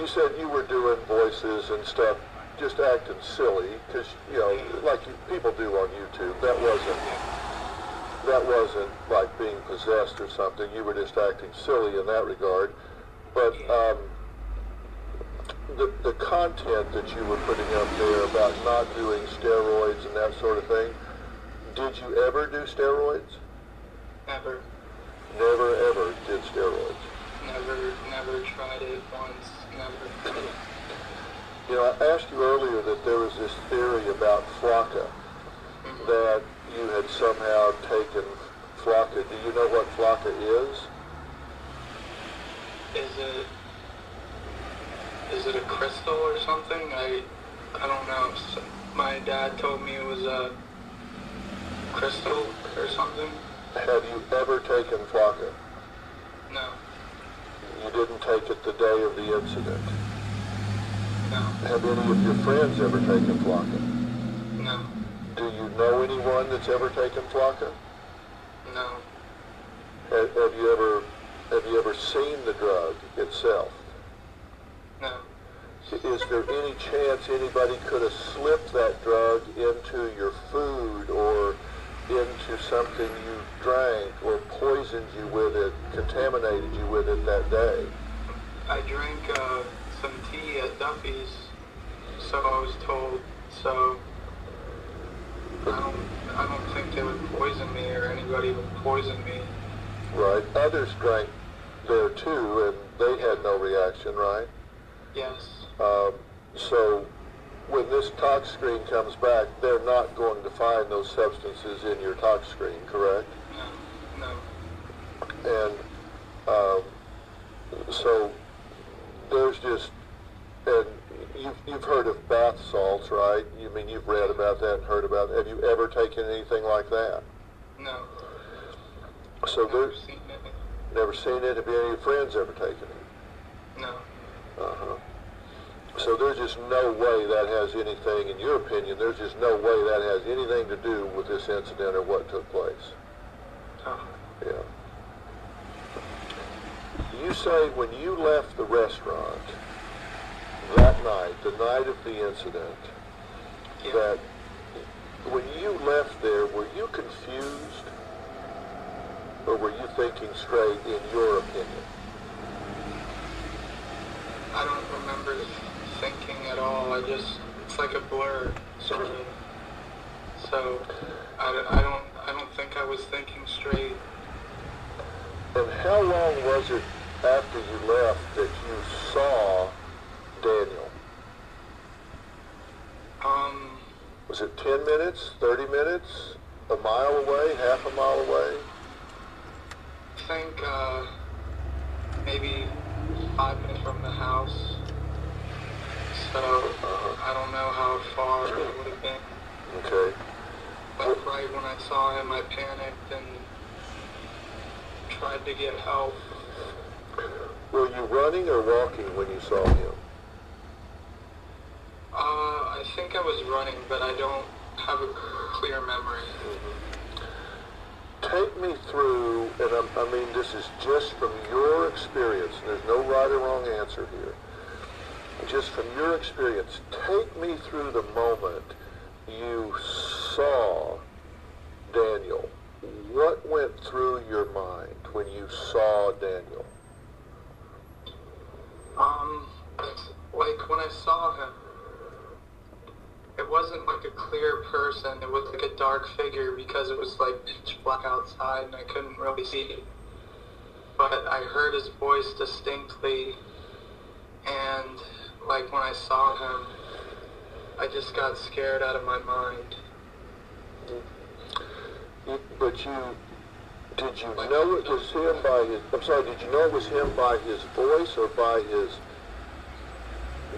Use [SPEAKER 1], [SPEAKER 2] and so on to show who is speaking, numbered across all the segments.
[SPEAKER 1] you said you were doing voices and stuff, just acting silly, because you know, like you, people do on YouTube. That wasn't that wasn't like being possessed or something. You were just acting silly in that regard. But um, the the content that you were putting up there about not doing steroids and that sort of thing, did you ever do steroids?
[SPEAKER 2] Never,
[SPEAKER 1] Never ever did steroids.
[SPEAKER 2] never, never tried it once.
[SPEAKER 1] You know, I asked you earlier that there was this theory about Flakka, that you had somehow taken Flakka. Do you know what Flakka is?
[SPEAKER 2] Is it? Is it a crystal or something? I, I don't know. My dad told me it was a crystal or something.
[SPEAKER 1] Have you ever taken Flakka?
[SPEAKER 2] No,
[SPEAKER 1] You didn't take it the day of the incident.
[SPEAKER 2] no,
[SPEAKER 1] Have any of your friends ever taken Flakka?
[SPEAKER 2] no,
[SPEAKER 1] Do you know anyone that's ever taken Flakka?
[SPEAKER 2] no,
[SPEAKER 1] Have, have you ever have you ever seen the drug itself?
[SPEAKER 2] no,
[SPEAKER 1] Is there any chance anybody could have slipped that drug into your food or into something you drank or poisoned you with it, contaminated you with it that day?
[SPEAKER 2] I drank uh, some tea at Duffy's, so I was told. So I don't, I don't think they would poison me or anybody would poison me.
[SPEAKER 1] Right. Others drank there too, and they had no reaction, right?
[SPEAKER 2] Yes,
[SPEAKER 1] Um, so when this tox screen comes back, they're not going to find those substances in your tox screen, correct?
[SPEAKER 2] no, no,
[SPEAKER 1] And um, so there's just, and you've, you've heard of bath salts, right? You mean you've read about that and heard about. Have you ever taken anything like that?
[SPEAKER 2] no.
[SPEAKER 1] So
[SPEAKER 2] Never
[SPEAKER 1] there's
[SPEAKER 2] seen it.
[SPEAKER 1] never seen it. Have any of your friends ever taken it?
[SPEAKER 2] No,
[SPEAKER 1] Uh-huh. So there's just no way that has anything, in your opinion, there's just no way that has anything to do with this incident or what took place.
[SPEAKER 2] no.
[SPEAKER 1] Yeah. You say when you left the restaurant that night, the night of the incident,
[SPEAKER 2] Yeah.
[SPEAKER 1] that when you left there, were you confused? Or were you thinking straight in your opinion?
[SPEAKER 2] I don't remember thinking at all. I just, it's like a blur, sort of. So, I, I don't, I don't think I was thinking straight.
[SPEAKER 1] And how long was it after you left that you saw Daniel?
[SPEAKER 2] Um,
[SPEAKER 1] Was it 10 minutes, 30 minutes, a mile away, half a mile away?
[SPEAKER 2] I think, uh, maybe five minutes from the house. So, I don't know how far it would have been.
[SPEAKER 1] Okay.
[SPEAKER 2] But right when I saw him, I panicked and tried to get help.
[SPEAKER 1] Were you running or walking when you saw him?
[SPEAKER 2] Uh, I think I was running, but I don't have a clear memory.
[SPEAKER 1] Take me through, and I'm, I mean this is just from your experience, there's no right or wrong answer here. Just from your experience, take me through the moment you saw Daniel. What went through your mind when you saw Daniel?
[SPEAKER 2] Um, like when I saw him, it wasn't like a clear person. It was like a dark figure because it was like pitch black outside and I couldn't really see. But I heard his voice distinctly, and like when I saw him, I just got scared out of my mind.
[SPEAKER 1] You- But you, did you know it was him by his, I'm sorry, did you know it was him by his voice or by his,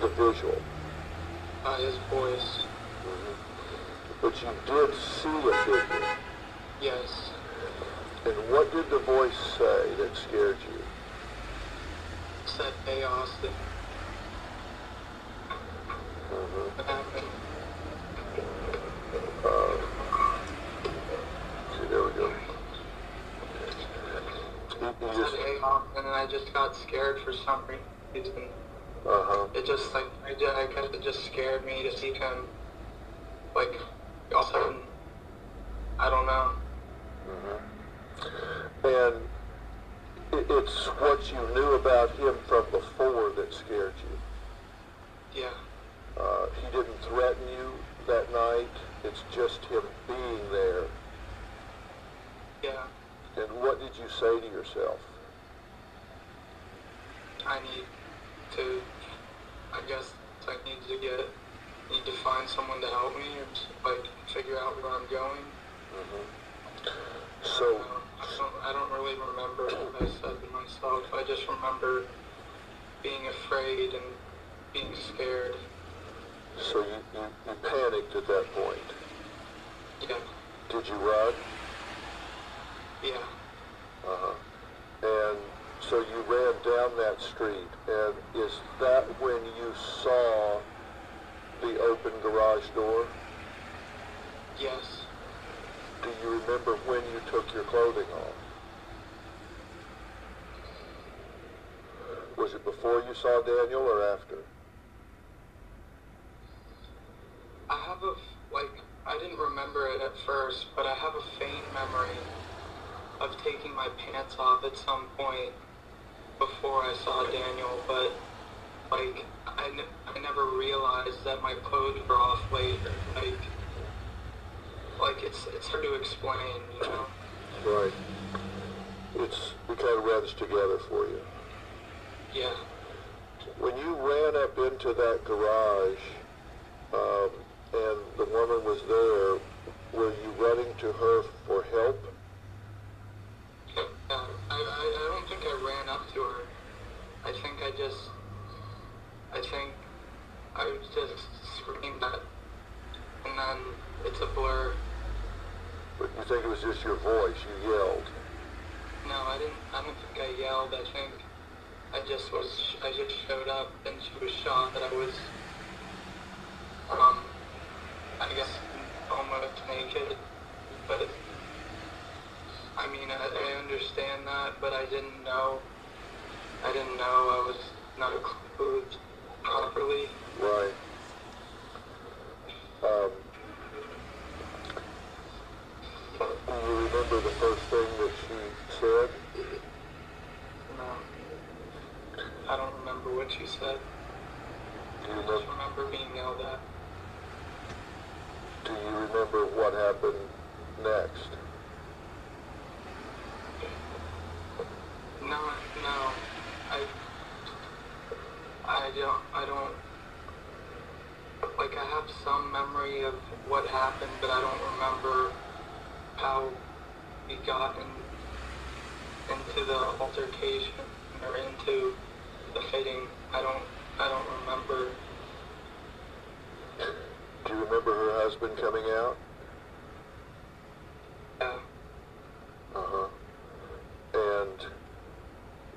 [SPEAKER 1] the visual?
[SPEAKER 2] By his voice, mm-hmm.
[SPEAKER 1] But you did see it, did you?
[SPEAKER 2] yes.
[SPEAKER 1] And what did the voice say that scared you?
[SPEAKER 2] Said, "Hey Austin." What happened?
[SPEAKER 1] Uh, see, there we go. He, he
[SPEAKER 2] Said,
[SPEAKER 1] just,
[SPEAKER 2] "Hey Austin," and I just got scared for some reason.
[SPEAKER 1] uh-huh.
[SPEAKER 2] it just like I, ju- I guess it just scared me to see him. Like all of a sudden, I don't know.
[SPEAKER 1] And it, it's what you knew about him from before that scared you.
[SPEAKER 2] Yeah.
[SPEAKER 1] Uh, he didn't threaten you that night. It's just him being there.
[SPEAKER 2] Yeah.
[SPEAKER 1] And what did you say to yourself?
[SPEAKER 2] I need to. I guess I need to get. Need to find someone to help me, or like figure out where I'm going.
[SPEAKER 1] So,
[SPEAKER 2] Uh, I don't. I don't really remember what I said to myself. I just remember being afraid and being scared.
[SPEAKER 1] So you, you, you panicked at that point.
[SPEAKER 2] Yeah.
[SPEAKER 1] Did you run?
[SPEAKER 2] Yeah.
[SPEAKER 1] Uh-huh. And so you ran down that street, and is that when you saw the open garage door?
[SPEAKER 2] Yes.
[SPEAKER 1] Do you remember when you took your clothing off? Was it before you saw Daniel or after?
[SPEAKER 2] I have a like. I didn't remember it at first, but I have a faint memory of taking my pants off at some point before I saw Daniel. But like, I, n- I never realized that my clothes were off later. Like, like it's it's hard to explain, you know.
[SPEAKER 1] Right. It's, it kind of runs together for you.
[SPEAKER 2] Yeah.
[SPEAKER 1] When you ran up into that garage, um, and the woman was there, were you running to her for help?
[SPEAKER 2] Yeah, I, I, don't think I ran up to her. I think I just, I think I just screamed at, and then it's a blur.
[SPEAKER 1] But you think it was just your voice, you yelled.
[SPEAKER 2] No, I didn't, I don't think I yelled. I think I just was, I just showed up and she was shocked that I was, um, I guess almost naked, but I mean, I, I understand that, but I didn't know, I didn't know I was not clothed properly.
[SPEAKER 1] Right. Um, do you remember the first thing that she said?
[SPEAKER 2] No. I don't remember what she said.
[SPEAKER 1] Do you
[SPEAKER 2] I
[SPEAKER 1] remember,
[SPEAKER 2] just remember being yelled at.
[SPEAKER 1] do you remember what happened next?
[SPEAKER 2] No, no. I, I don't, I don't, like I have some memory of what happened, but I don't remember how we got in, into the altercation or into the fighting. I don't, I don't remember.
[SPEAKER 1] Do you remember her husband coming out?
[SPEAKER 2] Yeah.
[SPEAKER 1] Uh-huh. And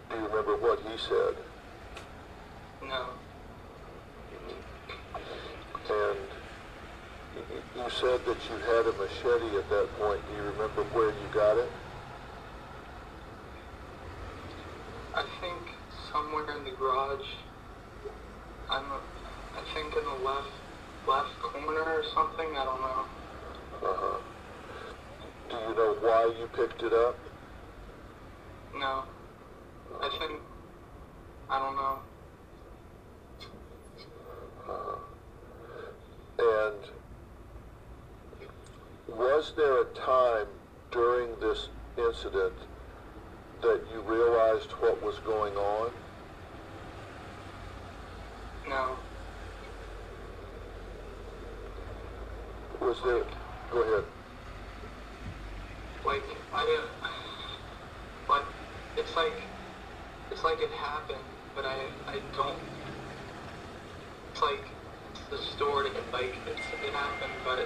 [SPEAKER 1] do you remember what he said?
[SPEAKER 2] No.
[SPEAKER 1] And you said that you had a machete at that point. Do you remember where you got it?
[SPEAKER 2] I think somewhere in the garage. I'm, I think in the left, or something. I don't know.
[SPEAKER 1] Uh-huh. Do you know why you picked it up?
[SPEAKER 2] No. I think, I don't know. Uh huh.
[SPEAKER 1] and was there a time during this incident that you realized what was going on?
[SPEAKER 2] No.
[SPEAKER 1] Was there... Go ahead.
[SPEAKER 2] Like, I didn't, like, it's like, it's like it happened, but I, I don't, it's like, it's distorted, like, it's, it happened, but,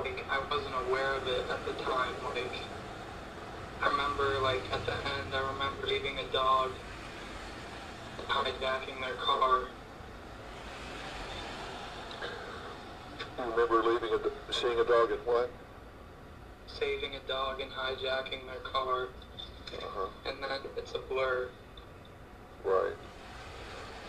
[SPEAKER 2] like, I wasn't aware of it at the time, like, I remember, like, at the end, I remember leaving a dog, hijacking their car,
[SPEAKER 1] You remember leaving a, seeing a dog and what?
[SPEAKER 2] saving a dog and hijacking their car,
[SPEAKER 1] Uh-huh.
[SPEAKER 2] and then it's a blur.
[SPEAKER 1] Right.